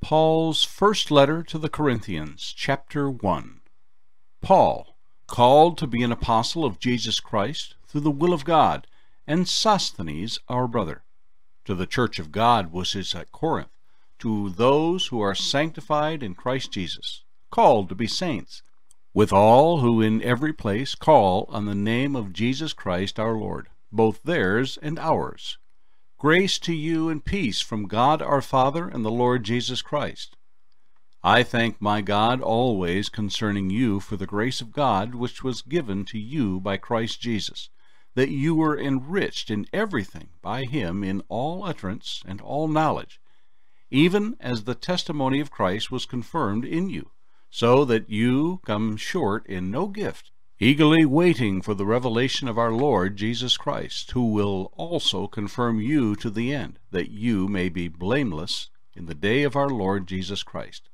Paul's first letter to the Corinthians, chapter 1. Paul, called to be an apostle of Jesus Christ through the will of God, and Sosthenes our brother, to the church of God which is at Corinth, to those who are sanctified in Christ Jesus, called to be saints, with all who in every place call on the name of Jesus Christ our Lord, both theirs and ours. Grace to you and peace from God our Father and the Lord Jesus Christ. I thank my God always concerning you for the grace of God which was given to you by Christ Jesus, that you were enriched in everything by him in all utterance and all knowledge, even as the testimony of Christ was confirmed in you, so that you come short in no gift, eagerly waiting for the revelation of our Lord Jesus Christ, who will also confirm you to the end, that you may be blameless in the day of our Lord Jesus Christ.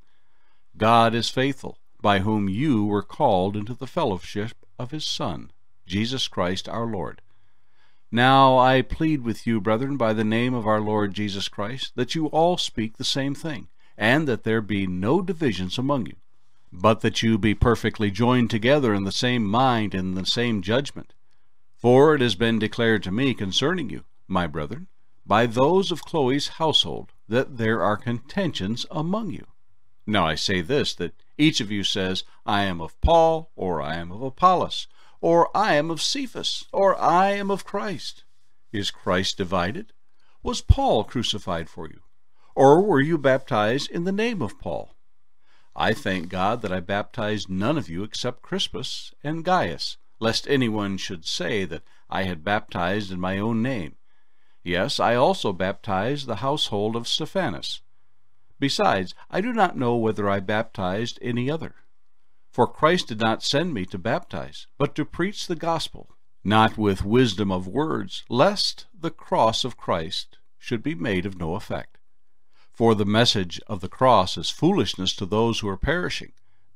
God is faithful, by whom you were called into the fellowship of his Son, Jesus Christ our Lord. Now I plead with you, brethren, by the name of our Lord Jesus Christ, that you all speak the same thing, and that there be no divisions among you, but that you be perfectly joined together in the same mind and the same judgment. For it has been declared to me concerning you, my brethren, by those of Chloe's household, that there are contentions among you. Now I say this, that each of you says, I am of Paul, or I am of Apollos, or I am of Cephas, or I am of Christ. Is Christ divided? Was Paul crucified for you? Or were you baptized in the name of Paul? I thank God that I baptized none of you except Crispus and Gaius, lest anyone should say that I had baptized in my own name. Yes, I also baptized the household of Stephanas. Besides, I do not know whether I baptized any other. For Christ did not send me to baptize, but to preach the gospel, not with wisdom of words, lest the cross of Christ should be made of no effect. For the message of the cross is foolishness to those who are perishing,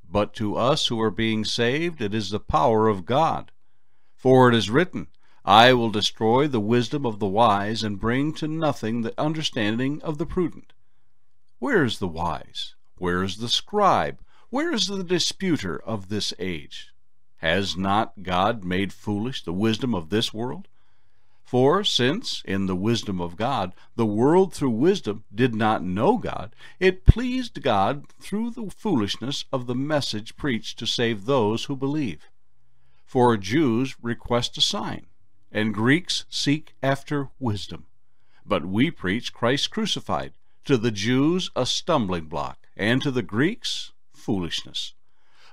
but to us who are being saved it is the power of God. For it is written, I will destroy the wisdom of the wise, and bring to nothing the understanding of the prudent. Where is the wise? Where is the scribe? Where is the disputer of this age? Has not God made foolish the wisdom of this world? For since, in the wisdom of God, the world through wisdom did not know God, it pleased God through the foolishness of the message preached to save those who believe. For Jews request a sign, and Greeks seek after wisdom. But we preach Christ crucified to the Jews a stumbling block, and to the Greeks foolishness.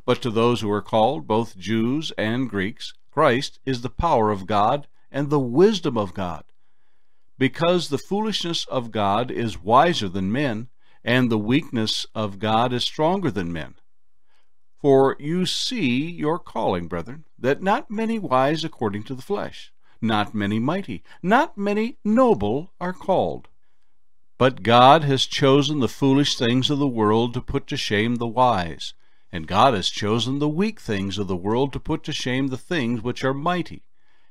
But to those who are called, both Jews and Greeks, Christ is the power of God and the wisdom of God. Because the foolishness of God is wiser than men, and the weakness of God is stronger than men. For you see your calling, brethren, that not many wise according to the flesh, not many mighty, not many noble are called. But God has chosen the foolish things of the world to put to shame the wise, and God has chosen the weak things of the world to put to shame the things which are mighty,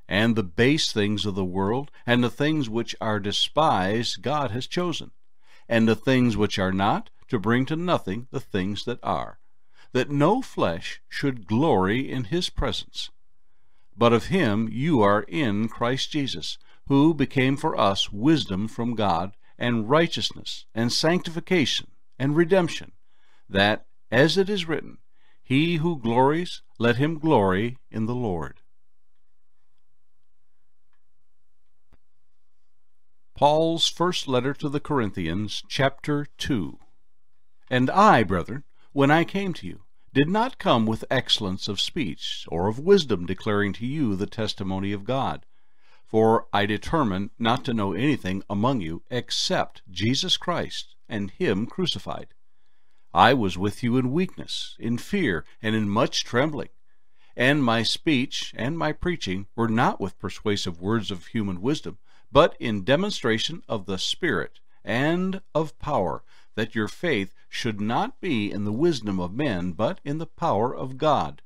and the base things of the world, and the things which are despised God has chosen, and the things which are not, to bring to nothing the things that are, that no flesh should glory in his presence. But of him you are in Christ Jesus, who became for us wisdom from God, and righteousness, and sanctification, and redemption, that, as it is written, He who glories, let him glory in the Lord. Paul's first letter to the Corinthians, chapter 2. And I, brethren, when I came to you, did not come with excellence of speech, or of wisdom declaring to you the testimony of God for I determined not to know anything among you except Jesus Christ and Him crucified. I was with you in weakness, in fear, and in much trembling. And my speech and my preaching were not with persuasive words of human wisdom, but in demonstration of the Spirit and of power, that your faith should not be in the wisdom of men, but in the power of God.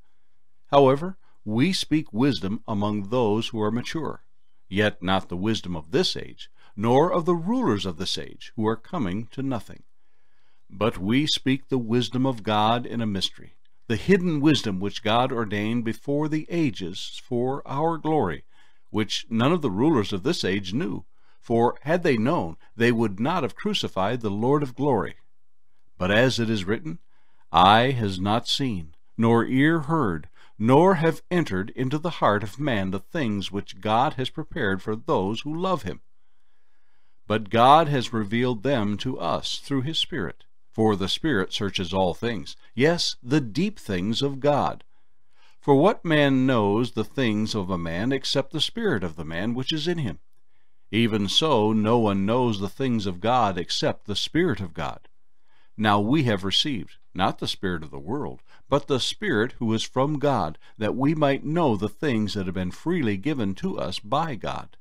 However, we speak wisdom among those who are mature yet not the wisdom of this age, nor of the rulers of this age, who are coming to nothing. But we speak the wisdom of God in a mystery, the hidden wisdom which God ordained before the ages for our glory, which none of the rulers of this age knew. For had they known, they would not have crucified the Lord of glory. But as it is written, Eye has not seen, nor ear heard, nor have entered into the heart of man the things which God has prepared for those who love him. But God has revealed them to us through his Spirit. For the Spirit searches all things, yes, the deep things of God. For what man knows the things of a man except the Spirit of the man which is in him? Even so, no one knows the things of God except the Spirit of God. Now we have received, not the Spirit of the world, but the Spirit who is from God, that we might know the things that have been freely given to us by God.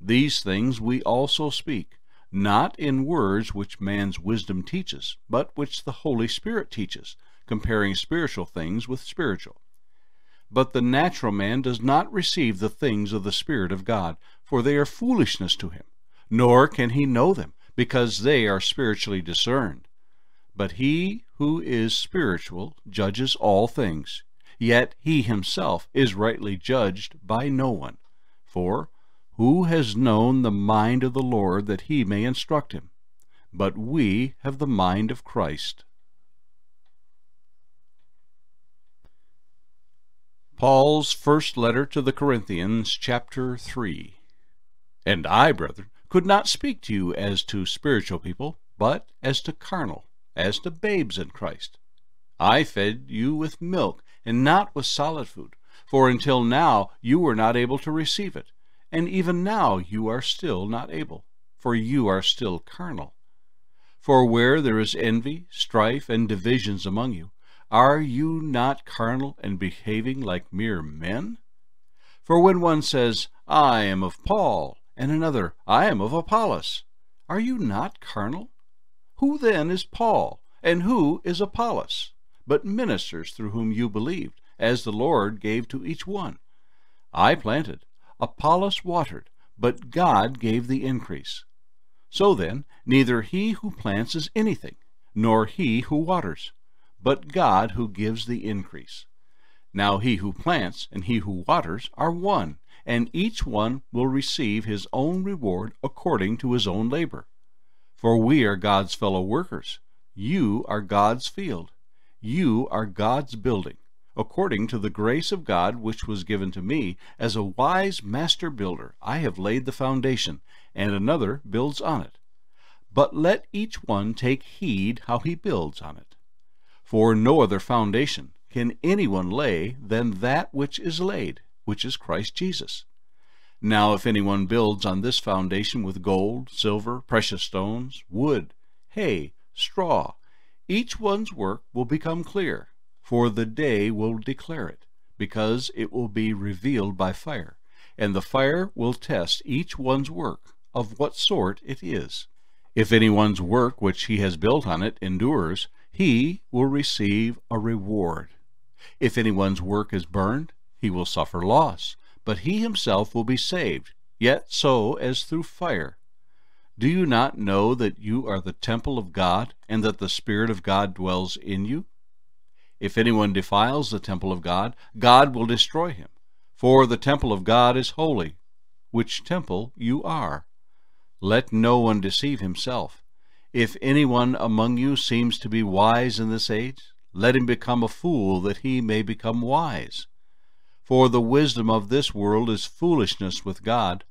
These things we also speak not in words which man's wisdom teaches, but which the Holy Spirit teaches, comparing spiritual things with spiritual. But the natural man does not receive the things of the Spirit of God, for they are foolishness to him, nor can he know them, because they are spiritually discerned. But he who is spiritual judges all things, yet he himself is rightly judged by no one. For who has known the mind of the Lord that he may instruct him? But we have the mind of Christ. Paul's first letter to the Corinthians, chapter 3. And I, brethren, could not speak to you as to spiritual people, but as to carnal, as to babes in Christ. I fed you with milk, and not with solid food, for until now you were not able to receive it and even now you are still not able, for you are still carnal. For where there is envy, strife, and divisions among you, are you not carnal and behaving like mere men? For when one says, I am of Paul, and another, I am of Apollos, are you not carnal? Who then is Paul, and who is Apollos, but ministers through whom you believed, as the Lord gave to each one? I planted, Apollos watered, but God gave the increase. So then, neither he who plants is anything, nor he who waters, but God who gives the increase. Now he who plants and he who waters are one, and each one will receive his own reward according to his own labor. For we are God's fellow workers. You are God's field. You are God's building according to the grace of God which was given to me, as a wise master builder, I have laid the foundation, and another builds on it. But let each one take heed how he builds on it. For no other foundation can anyone lay than that which is laid, which is Christ Jesus. Now if anyone builds on this foundation with gold, silver, precious stones, wood, hay, straw, each one's work will become clear for the day will declare it, because it will be revealed by fire, and the fire will test each one's work, of what sort it is. If anyone's work which he has built on it endures, he will receive a reward. If anyone's work is burned, he will suffer loss, but he himself will be saved, yet so as through fire. Do you not know that you are the temple of God, and that the Spirit of God dwells in you? If anyone defiles the temple of God, God will destroy him. For the temple of God is holy, which temple you are. Let no one deceive himself. If anyone among you seems to be wise in this age, let him become a fool that he may become wise. For the wisdom of this world is foolishness with God.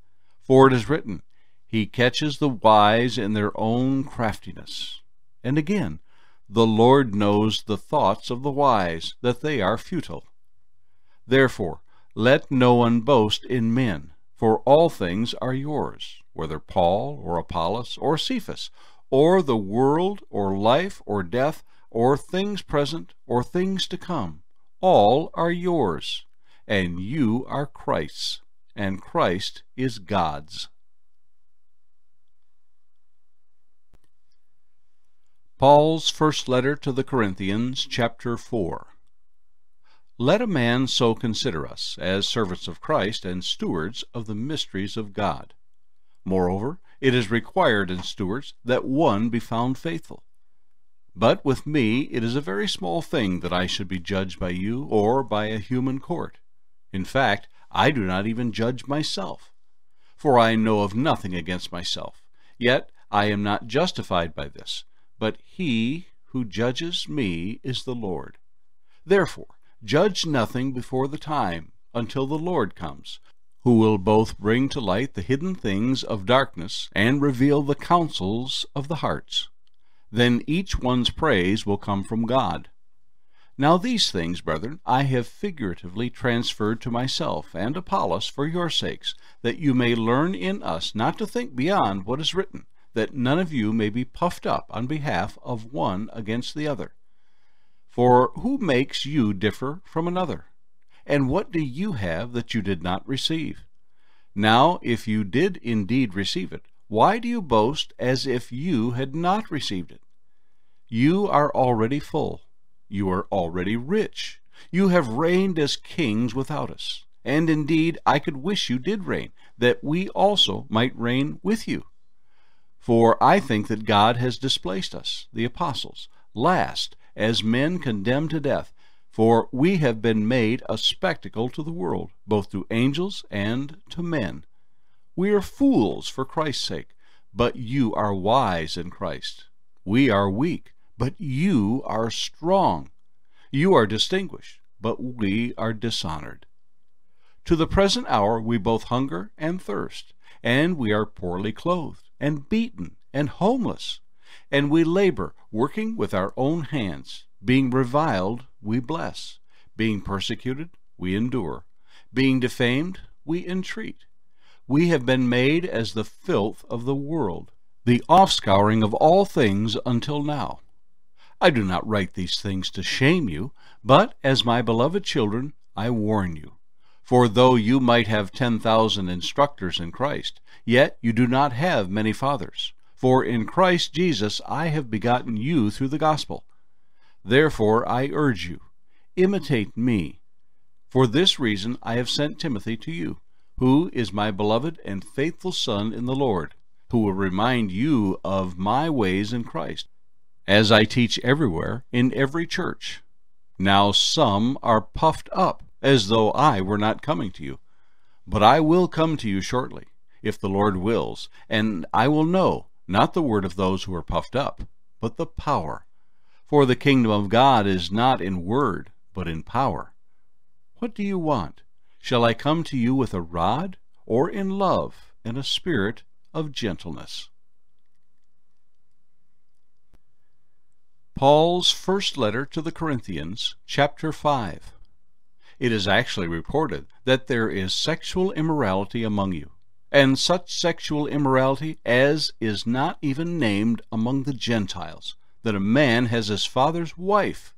For it is written, He catches the wise in their own craftiness. And again, the Lord knows the thoughts of the wise, that they are futile. Therefore, let no one boast in men, for all things are yours, whether Paul or Apollos or Cephas, or the world, or life, or death, or things present, or things to come. All are yours, and you are Christ's, and Christ is God's. Paul's first letter to the Corinthians, chapter 4. Let a man so consider us, as servants of Christ and stewards of the mysteries of God. Moreover, it is required in stewards that one be found faithful. But with me it is a very small thing that I should be judged by you or by a human court. In fact, I do not even judge myself. For I know of nothing against myself. Yet I am not justified by this, but he who judges me is the Lord. Therefore, judge nothing before the time, until the Lord comes, who will both bring to light the hidden things of darkness and reveal the counsels of the hearts. Then each one's praise will come from God. Now these things, brethren, I have figuratively transferred to myself and Apollos for your sakes, that you may learn in us not to think beyond what is written, that none of you may be puffed up on behalf of one against the other. For who makes you differ from another? And what do you have that you did not receive? Now, if you did indeed receive it, why do you boast as if you had not received it? You are already full. You are already rich. You have reigned as kings without us. And indeed, I could wish you did reign, that we also might reign with you. For I think that God has displaced us, the apostles, last, as men condemned to death, for we have been made a spectacle to the world, both to angels and to men. We are fools for Christ's sake, but you are wise in Christ. We are weak, but you are strong. You are distinguished, but we are dishonored. To the present hour we both hunger and thirst, and we are poorly clothed and beaten and homeless. And we labor, working with our own hands. Being reviled, we bless. Being persecuted, we endure. Being defamed, we entreat. We have been made as the filth of the world, the offscouring of all things until now. I do not write these things to shame you, but as my beloved children, I warn you. For though you might have ten thousand instructors in Christ, yet you do not have many fathers. For in Christ Jesus I have begotten you through the gospel. Therefore I urge you, imitate me. For this reason I have sent Timothy to you, who is my beloved and faithful son in the Lord, who will remind you of my ways in Christ, as I teach everywhere in every church. Now some are puffed up as though I were not coming to you. But I will come to you shortly, if the Lord wills, and I will know, not the word of those who are puffed up, but the power. For the kingdom of God is not in word, but in power. What do you want? Shall I come to you with a rod, or in love and a spirit of gentleness? Paul's first letter to the Corinthians, chapter 5. It is actually reported that there is sexual immorality among you, and such sexual immorality as is not even named among the Gentiles, that a man has his father's wife.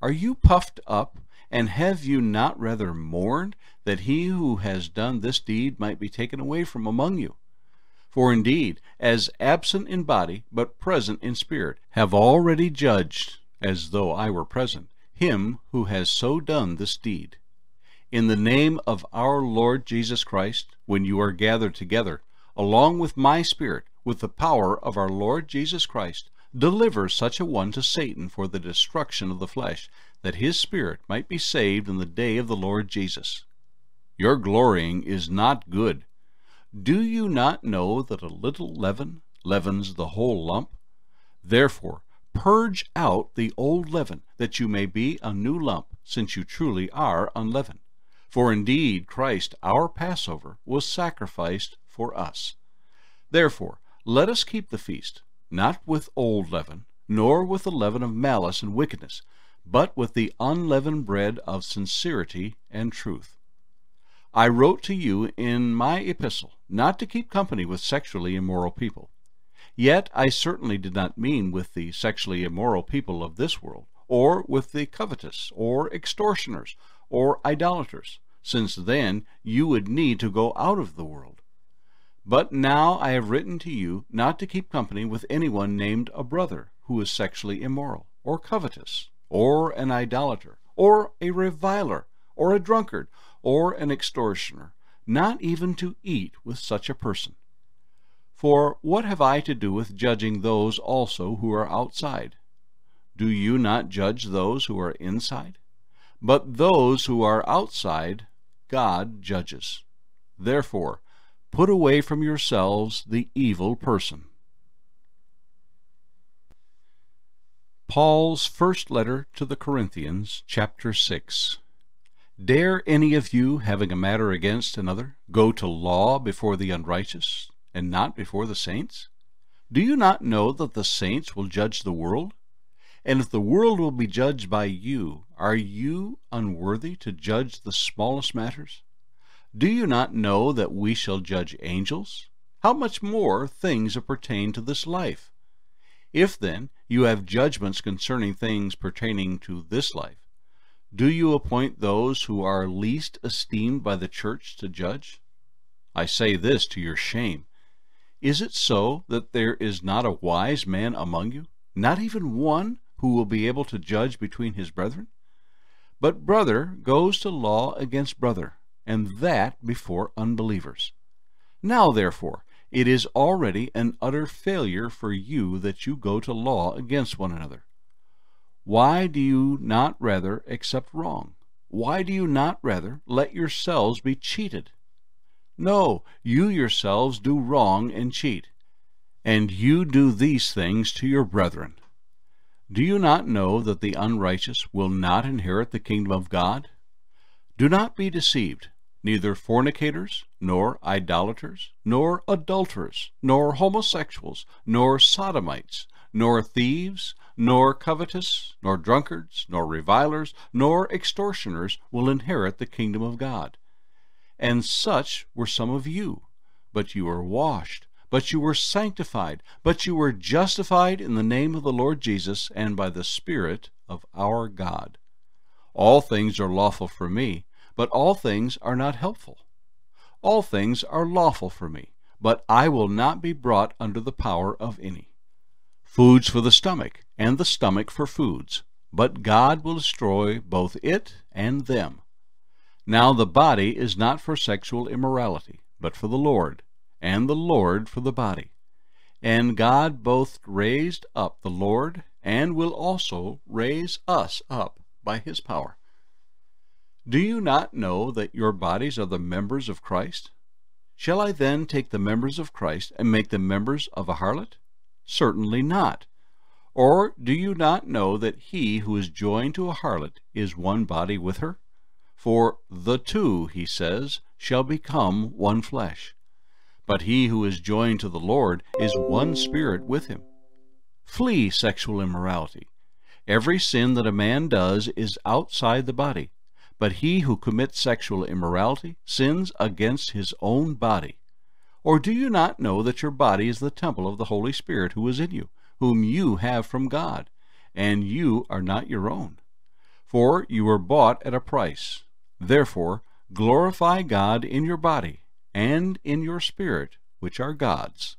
Are you puffed up, and have you not rather mourned that he who has done this deed might be taken away from among you? For indeed, as absent in body, but present in spirit, have already judged, as though I were present, him who has so done this deed. In the name of our Lord Jesus Christ, when you are gathered together, along with my spirit, with the power of our Lord Jesus Christ, deliver such a one to Satan for the destruction of the flesh, that his spirit might be saved in the day of the Lord Jesus. Your glorying is not good. Do you not know that a little leaven leavens the whole lump? Therefore, Purge out the old leaven, that you may be a new lump, since you truly are unleavened. For indeed Christ our Passover was sacrificed for us. Therefore let us keep the feast, not with old leaven, nor with the leaven of malice and wickedness, but with the unleavened bread of sincerity and truth. I wrote to you in my epistle not to keep company with sexually immoral people Yet I certainly did not mean with the sexually immoral people of this world, or with the covetous, or extortioners, or idolaters, since then you would need to go out of the world. But now I have written to you not to keep company with anyone named a brother who is sexually immoral, or covetous, or an idolater, or a reviler, or a drunkard, or an extortioner, not even to eat with such a person. For what have I to do with judging those also who are outside? Do you not judge those who are inside? But those who are outside, God judges. Therefore, put away from yourselves the evil person. Paul's first letter to the Corinthians, chapter 6. Dare any of you, having a matter against another, go to law before the unrighteous, and not before the saints? Do you not know that the saints will judge the world? And if the world will be judged by you, are you unworthy to judge the smallest matters? Do you not know that we shall judge angels? How much more things that pertain to this life? If, then, you have judgments concerning things pertaining to this life, do you appoint those who are least esteemed by the church to judge? I say this to your shame. Is it so that there is not a wise man among you, not even one who will be able to judge between his brethren? But brother goes to law against brother, and that before unbelievers. Now, therefore, it is already an utter failure for you that you go to law against one another. Why do you not rather accept wrong? Why do you not rather let yourselves be cheated? No, you yourselves do wrong and cheat, and you do these things to your brethren. Do you not know that the unrighteous will not inherit the kingdom of God? Do not be deceived. Neither fornicators, nor idolaters, nor adulterers, nor homosexuals, nor sodomites, nor thieves, nor covetous, nor drunkards, nor revilers, nor extortioners will inherit the kingdom of God. And such were some of you. But you were washed, but you were sanctified, but you were justified in the name of the Lord Jesus and by the Spirit of our God. All things are lawful for me, but all things are not helpful. All things are lawful for me, but I will not be brought under the power of any foods for the stomach, and the stomach for foods, but God will destroy both it and them. Now the body is not for sexual immorality, but for the Lord, and the Lord for the body. And God both raised up the Lord, and will also raise us up by his power. Do you not know that your bodies are the members of Christ? Shall I then take the members of Christ and make them members of a harlot? Certainly not. Or do you not know that he who is joined to a harlot is one body with her? For the two, he says, shall become one flesh. But he who is joined to the Lord is one spirit with him. Flee sexual immorality. Every sin that a man does is outside the body, but he who commits sexual immorality sins against his own body. Or do you not know that your body is the temple of the Holy Spirit who is in you, whom you have from God, and you are not your own? For you were bought at a price. Therefore, glorify God in your body and in your spirit, which are God's.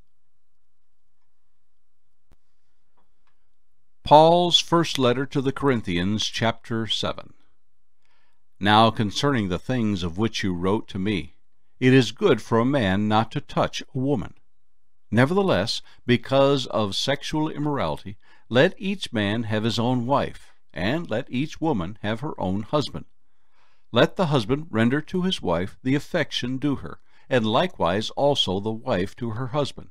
Paul's first letter to the Corinthians, chapter 7. Now concerning the things of which you wrote to me, it is good for a man not to touch a woman. Nevertheless, because of sexual immorality, let each man have his own wife, and let each woman have her own husband. Let the husband render to his wife the affection due her, and likewise also the wife to her husband.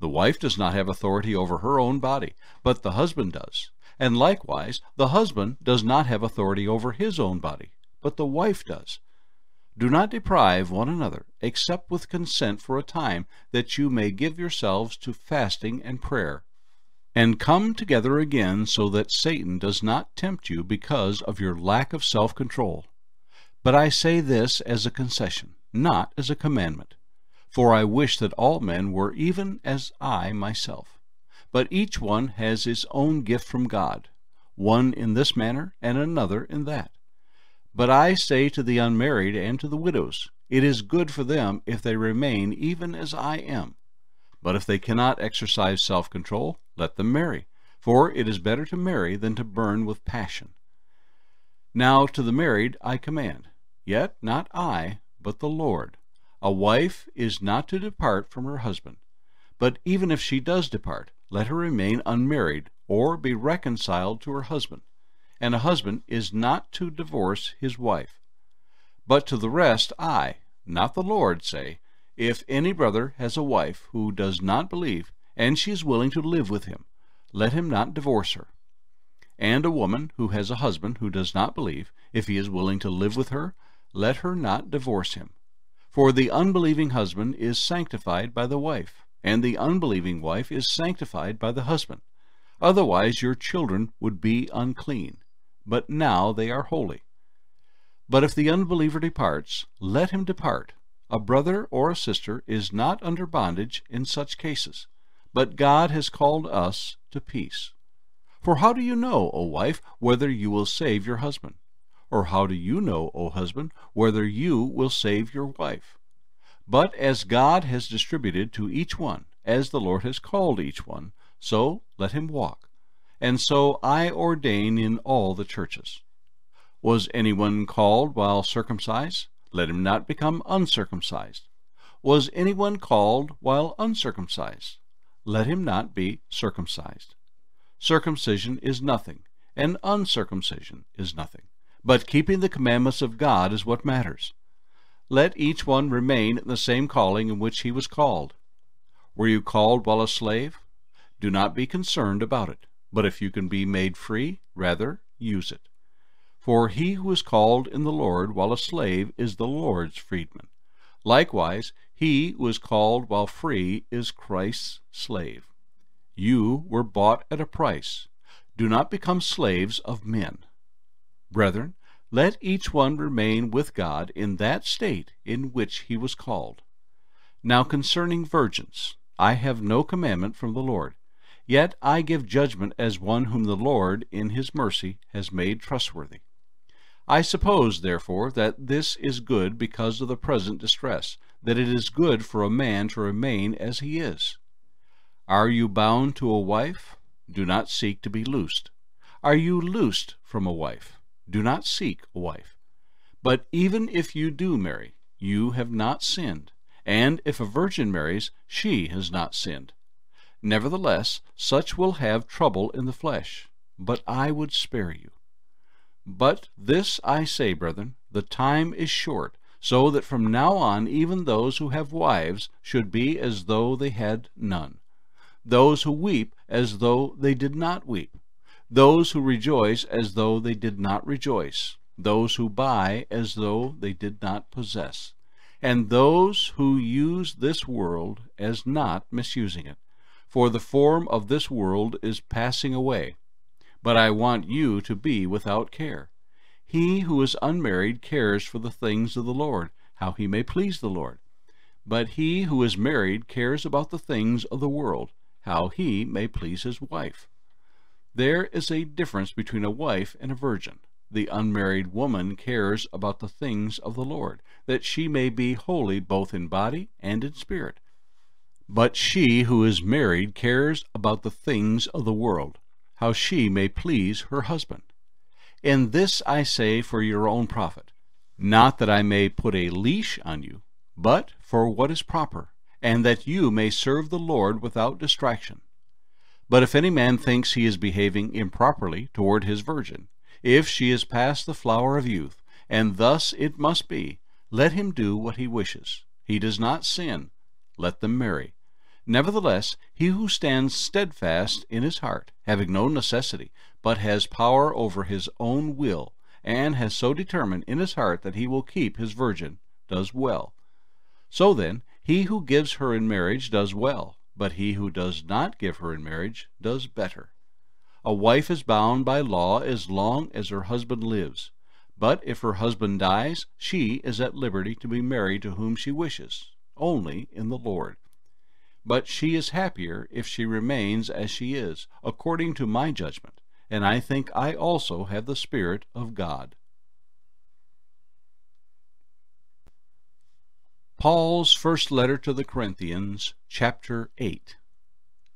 The wife does not have authority over her own body, but the husband does. And likewise, the husband does not have authority over his own body, but the wife does. Do not deprive one another, except with consent for a time, that you may give yourselves to fasting and prayer, and come together again so that Satan does not tempt you because of your lack of self-control. But I say this as a concession, not as a commandment. For I wish that all men were even as I myself. But each one has his own gift from God, one in this manner and another in that. But I say to the unmarried and to the widows, it is good for them if they remain even as I am. But if they cannot exercise self-control, let them marry, for it is better to marry than to burn with passion. Now to the married I command, yet not I, but the Lord. A wife is not to depart from her husband. But even if she does depart, let her remain unmarried, or be reconciled to her husband. And a husband is not to divorce his wife. But to the rest I, not the Lord, say, If any brother has a wife who does not believe, and she is willing to live with him, let him not divorce her. And a woman who has a husband who does not believe, if he is willing to live with her, let her not divorce him. For the unbelieving husband is sanctified by the wife, and the unbelieving wife is sanctified by the husband. Otherwise your children would be unclean, but now they are holy. But if the unbeliever departs, let him depart. A brother or a sister is not under bondage in such cases, but God has called us to peace. For how do you know, O wife, whether you will save your husband? Or how do you know, O husband, whether you will save your wife? But as God has distributed to each one, as the Lord has called each one, so let him walk. And so I ordain in all the churches. Was anyone called while circumcised? Let him not become uncircumcised. Was anyone called while uncircumcised? Let him not be circumcised. Circumcision is nothing, and uncircumcision is nothing, but keeping the commandments of God is what matters. Let each one remain in the same calling in which he was called. Were you called while a slave? Do not be concerned about it, but if you can be made free, rather use it. For he who is called in the Lord while a slave is the Lord's freedman. Likewise, he who is called while free is Christ's slave. You were bought at a price. Do not become slaves of men. Brethren, let each one remain with God in that state in which he was called. Now concerning virgins, I have no commandment from the Lord. Yet I give judgment as one whom the Lord in his mercy has made trustworthy. I suppose, therefore, that this is good because of the present distress, that it is good for a man to remain as he is. Are you bound to a wife? Do not seek to be loosed. Are you loosed from a wife? Do not seek a wife. But even if you do marry, you have not sinned, and if a virgin marries, she has not sinned. Nevertheless, such will have trouble in the flesh, but I would spare you. But this I say, brethren, the time is short, so that from now on even those who have wives should be as though they had none, those who weep as though they did not weep, those who rejoice as though they did not rejoice, those who buy as though they did not possess, and those who use this world as not misusing it. For the form of this world is passing away. But I want you to be without care. He who is unmarried cares for the things of the Lord, how he may please the Lord. But he who is married cares about the things of the world, how he may please his wife. There is a difference between a wife and a virgin. The unmarried woman cares about the things of the Lord, that she may be holy both in body and in spirit. But she who is married cares about the things of the world, how she may please her husband. And this I say for your own profit, not that I may put a leash on you, but for what is proper, and that you may serve the Lord without distraction. But if any man thinks he is behaving improperly toward his virgin, if she is past the flower of youth, and thus it must be, let him do what he wishes. He does not sin. Let them marry. Nevertheless, he who stands steadfast in his heart, having no necessity, but has power over his own will, and has so determined in his heart that he will keep his virgin, does well. So then, he who gives her in marriage does well, but he who does not give her in marriage does better. A wife is bound by law as long as her husband lives, but if her husband dies, she is at liberty to be married to whom she wishes, only in the Lord. But she is happier if she remains as she is, according to my judgment, and I think I also have the Spirit of God. Paul's first letter to the Corinthians, chapter 8.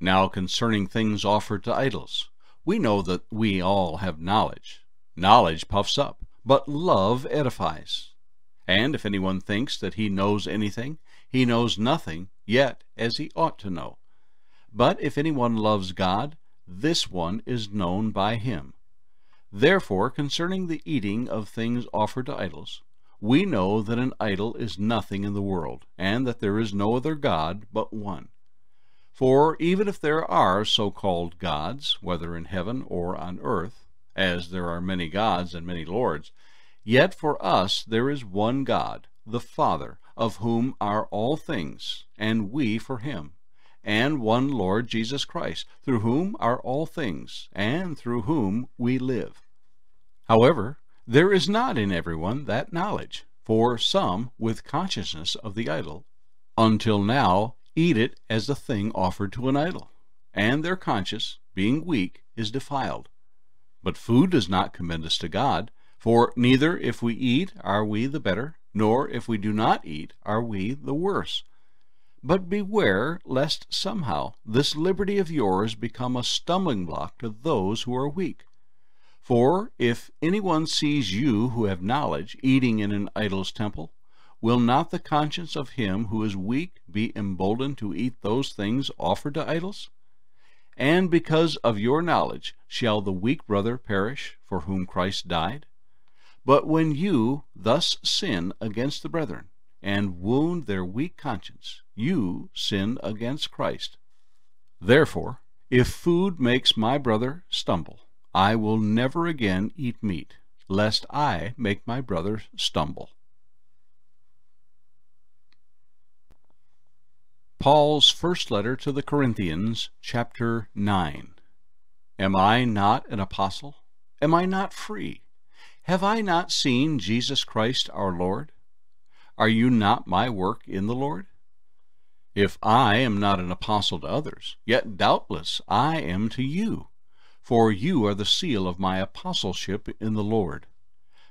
Now concerning things offered to idols, we know that we all have knowledge. Knowledge puffs up, but love edifies. And if anyone thinks that he knows anything, he knows nothing yet as he ought to know. But if anyone loves God, this one is known by him. Therefore, concerning the eating of things offered to idols, we know that an idol is nothing in the world, and that there is no other God but one. For even if there are so called gods, whether in heaven or on earth, as there are many gods and many lords, yet for us there is one God, the Father, of whom are all things, and we for him, and one Lord Jesus Christ, through whom are all things, and through whom we live. However, there is not in everyone that knowledge, for some, with consciousness of the idol, until now eat it as a thing offered to an idol, and their conscience, being weak, is defiled. But food does not commend us to God, for neither if we eat are we the better, nor if we do not eat are we the worse. But beware lest somehow this liberty of yours become a stumbling block to those who are weak. For if anyone sees you who have knowledge eating in an idol's temple, will not the conscience of him who is weak be emboldened to eat those things offered to idols? And because of your knowledge shall the weak brother perish for whom Christ died? But when you thus sin against the brethren, and wound their weak conscience, you sin against Christ. Therefore, if food makes my brother stumble, I will never again eat meat, lest I make my brother stumble. Paul's first letter to the Corinthians, chapter 9. Am I not an apostle? Am I not free? Have I not seen Jesus Christ our Lord? Are you not my work in the Lord? If I am not an apostle to others, yet doubtless I am to you for you are the seal of my apostleship in the Lord.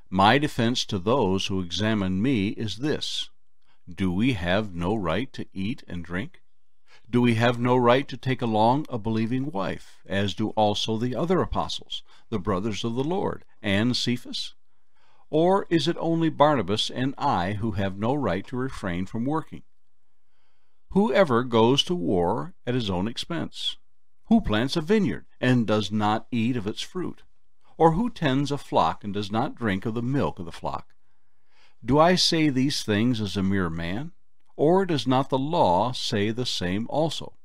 My defense to those who examine me is this Do we have no right to eat and drink? Do we have no right to take along a believing wife, as do also the other apostles, the brothers of the Lord, and Cephas? Or is it only Barnabas and I who have no right to refrain from working? Whoever goes to war at his own expense? Who plants a vineyard and does not eat of its fruit? Or who tends a flock and does not drink of the milk of the flock? Do I say these things as a mere man? Or does not the law say the same also?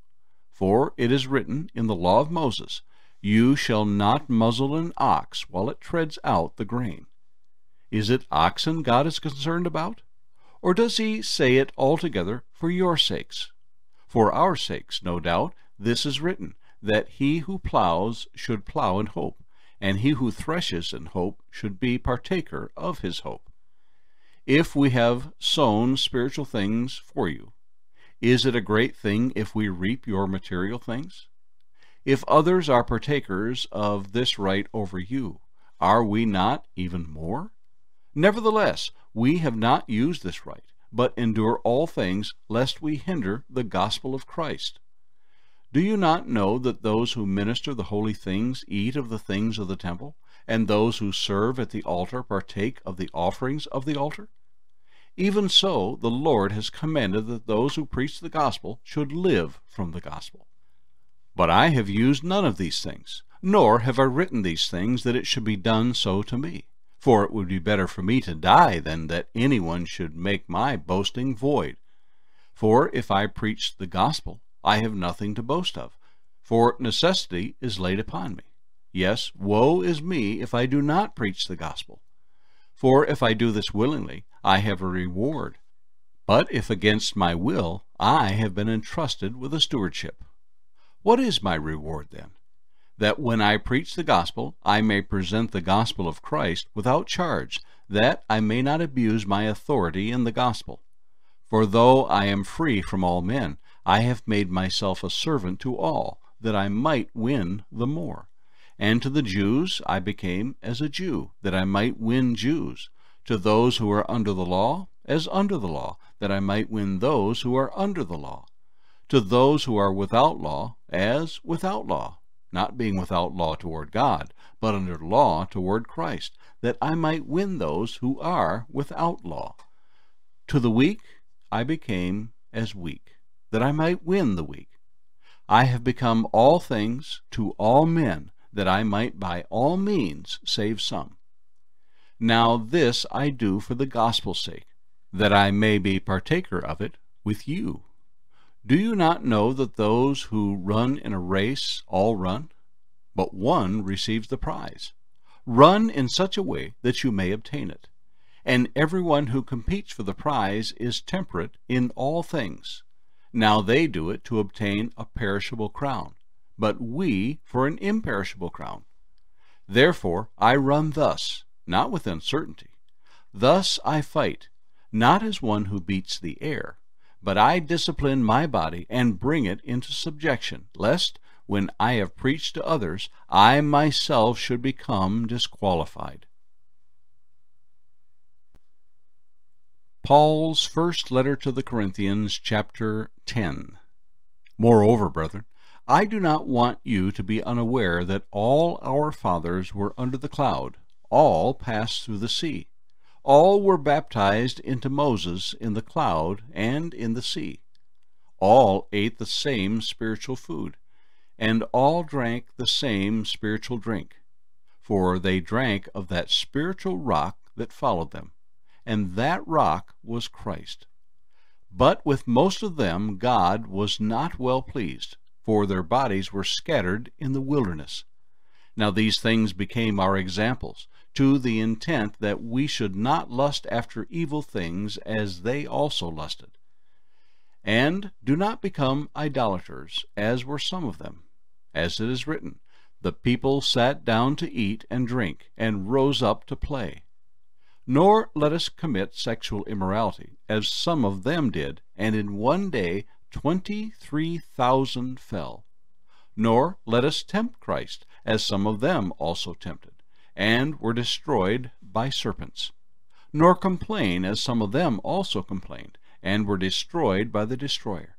For it is written in the law of Moses, You shall not muzzle an ox while it treads out the grain. Is it oxen God is concerned about? Or does he say it altogether for your sakes? For our sakes, no doubt, this is written, that he who plows should plow in hope, and he who threshes in hope should be partaker of his hope. If we have sown spiritual things for you, is it a great thing if we reap your material things? If others are partakers of this right over you, are we not even more? Nevertheless, we have not used this right, but endure all things, lest we hinder the gospel of Christ. Do you not know that those who minister the holy things eat of the things of the temple, and those who serve at the altar partake of the offerings of the altar? Even so, the Lord has commanded that those who preach the gospel should live from the gospel. But I have used none of these things, nor have I written these things that it should be done so to me. For it would be better for me to die than that anyone should make my boasting void. For if I preach the gospel, I have nothing to boast of, for necessity is laid upon me. Yes, woe is me if I do not preach the gospel. For if I do this willingly, I have a reward. But if against my will, I have been entrusted with a stewardship. What is my reward then? That when I preach the gospel, I may present the gospel of Christ without charge, that I may not abuse my authority in the gospel. For though I am free from all men, I have made myself a servant to all, that I might win the more. And to the Jews I became as a Jew, that I might win Jews. To those who are under the law, as under the law, that I might win those who are under the law. To those who are without law, as without law, not being without law toward God, but under law toward Christ, that I might win those who are without law. To the weak I became as weak that I might win the weak. I have become all things to all men, that I might by all means save some. Now this I do for the gospel's sake, that I may be partaker of it with you. Do you not know that those who run in a race all run, but one receives the prize? Run in such a way that you may obtain it. And everyone who competes for the prize is temperate in all things. Now they do it to obtain a perishable crown, but we for an imperishable crown. Therefore I run thus, not with uncertainty. Thus I fight, not as one who beats the air, but I discipline my body and bring it into subjection, lest, when I have preached to others, I myself should become disqualified. Paul's first letter to the Corinthians, chapter 10. Moreover, brethren, I do not want you to be unaware that all our fathers were under the cloud, all passed through the sea all were baptized into Moses in the cloud and in the sea. All ate the same spiritual food, and all drank the same spiritual drink, for they drank of that spiritual rock that followed them, and that rock was Christ. But with most of them God was not well pleased, for their bodies were scattered in the wilderness. Now these things became our examples, to the intent that we should not lust after evil things as they also lusted. And do not become idolaters, as were some of them. As it is written, The people sat down to eat and drink, and rose up to play. Nor let us commit sexual immorality, as some of them did, and in one day twenty-three thousand fell. Nor let us tempt Christ, as some of them also tempted and were destroyed by serpents. Nor complain, as some of them also complained, and were destroyed by the destroyer.